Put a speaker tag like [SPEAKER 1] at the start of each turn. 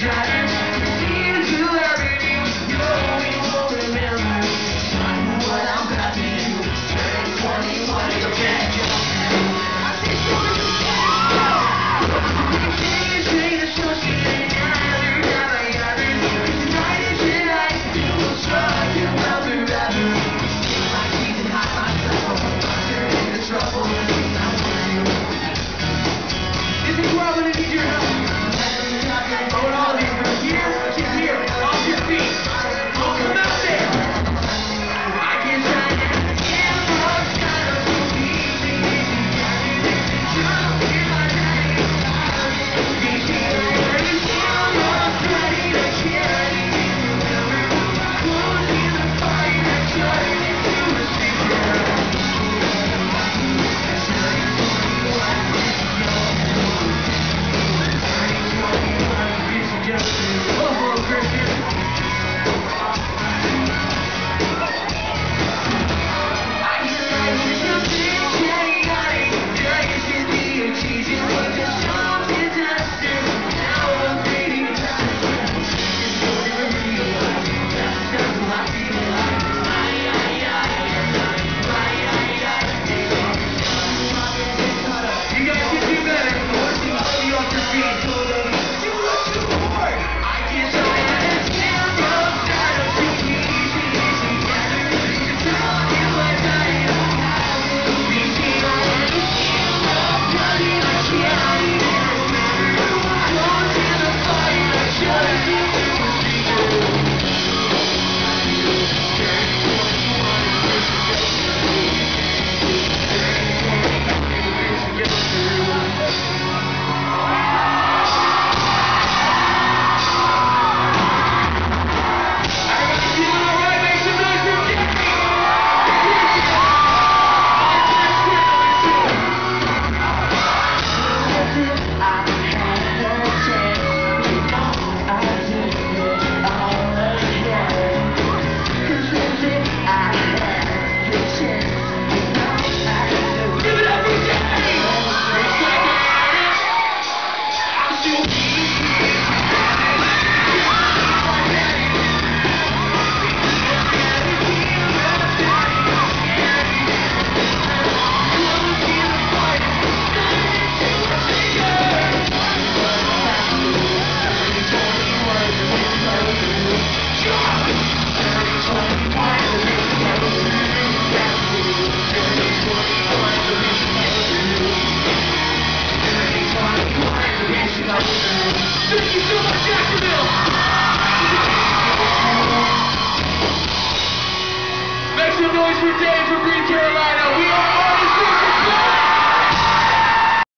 [SPEAKER 1] try noise for Dave from Green Carolina.